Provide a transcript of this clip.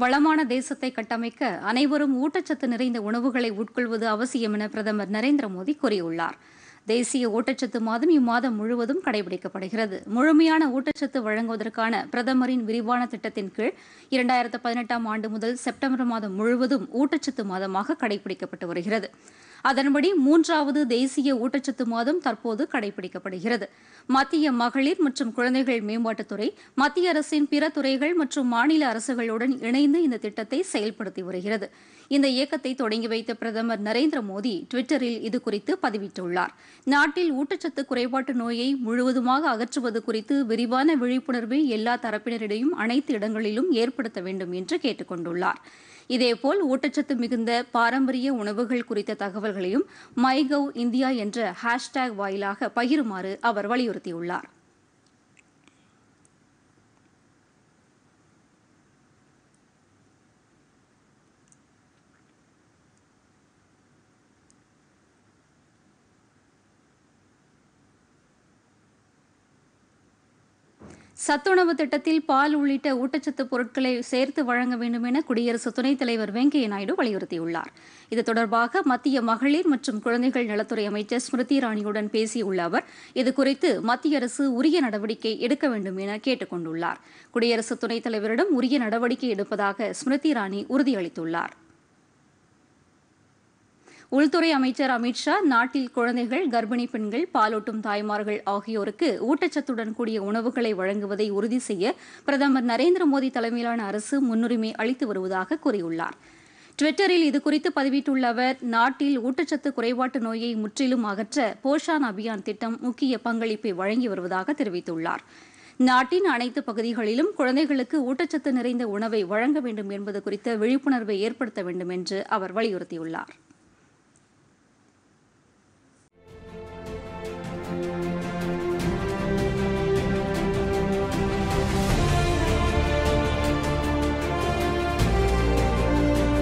வளமான தேசத்தை கட்டமைக்க அனைவரும் ஊட்டச்சத்து நிறைந்த உணவுகளை உட்கொள்வது அவசியம் என பிரதமர் நரேந்திர மோடி கூறியுள்ளார். தேசிய ஊட்டச்சத்து மாதம் இம்மாதம் முழுவதும் கடைபிடிக்கப்படுகிறது. முழுமையான ஊட்டச்சத்து வழங்குவதற்கான பிரதமரின் விரிவான திட்டத்தின் கீழ் இரண்டாயிரத்து பதினெட்டாம் ஆண்டு முதல் செப்டம்பர் மாதம் முழுவதும் ஊட்டச்சத்து மாதமாக கடைபிடிக்கப்பட்டு வருகிறது. அதன்படி மூன்றாவது தேசிய ஊட்டச்சத்து மாதம் தற்போது கடைபிடிக்கப்படுகிறது. மத்திய மகளிர் மற்றும் குழந்தைகள் மேம்பாட்டுத்துறை மத்திய அரசின் பிற துறைகள் மற்றும் மாநில அரசுகளுடன் இணைந்து இந்த திட்டத்தை செயல்படுத்தி வருகிறது. இந்த இயக்கத்தை தொடங்கி வைத்த பிரதமர் நரேந்திர மோடி டுவிட்டரில் இதுகுறித்து பதிவிட்டுள்ளார். நாட்டில் ஊட்டச்சத்து குறைபாட்டு நோயை முழுவதுமாக அகற்றுவது குறித்து விரிவான விழிப்புணர்வை எல்லா தரப்பினரிடையும் அனைத்து இடங்களிலும் ஏற்படுத்த வேண்டும் என்று கேட்டுக் கொண்டுள்ளார். இதேபோல் ஊட்டச்சத்து மிகுந்த பாரம்பரிய உணவுகள் குறித்த தகவல் தகவல்களையும் மை கவ் இந்தியா என்ற ஹேஷ்டேக் வாயிலாக பகிருமாறு அவர் வலியுறுத்தியுள்ளார். சத்துணவு திட்டத்தில் பால் உள்ளிட்ட ஊட்டச்சத்து பொருட்களை சேர்த்து வழங்க வேண்டும் என குடியரசு துணைத் தலைவர் வெங்கையா நாயுடு வலியுறுத்தியுள்ளார். இது தொடர்பாக மத்திய மகளிர் மற்றும் குழந்தைகள் நலத்துறை அமைச்சர் ஸ்மிருதி இராணியுடன் பேசியுள்ள அவர் இதுகுறித்து மத்திய அரசு உரிய நடவடிக்கை எடுக்க வேண்டும் என கேட்டுக் கொண்டுள்ளார். குடியரசு துணைத் தலைவரிடம் உரிய நடவடிக்கை எடுப்பதாக ஸ்மிருதி இராணி உறுதியளித்துள்ளார். உள்துறை அமைச்சர் அமித்ஷா நாட்டில் குழந்தைகள் கர்ப்பிணி பெண்கள் பாலூட்டும் தாய்மார்கள் ஆகியோருக்கு ஊட்டச்சத்துடன் கூடிய உணவுகளை வழங்குவதை உறுதி செய்ய பிரதமர் நரேந்திர மோடி தலைமையிலான அரசு முன்னுரிமை அளித்து வருவதாக கூறியுள்ளார். டுவிட்டரில் இதுகுறித்து பதிவிட்டுள்ள அவர் நாட்டில் ஊட்டச்சத்து குறைபாட்டு நோயை முற்றிலும் அகற்ற போஷான் அபியான் திட்டம் முக்கிய பங்களிப்பை வழங்கி வருவதாக தெரிவித்துள்ளார். நாட்டின் அனைத்து பகுதிகளிலும் குழந்தைகளுக்கு ஊட்டச்சத்து நிறைந்த உணவை வழங்க வேண்டும் என்பது குறித்த விழிப்புணர்வை ஏற்படுத்த வேண்டும் என்று அவர் வலியுறுத்தியுள்ளார்.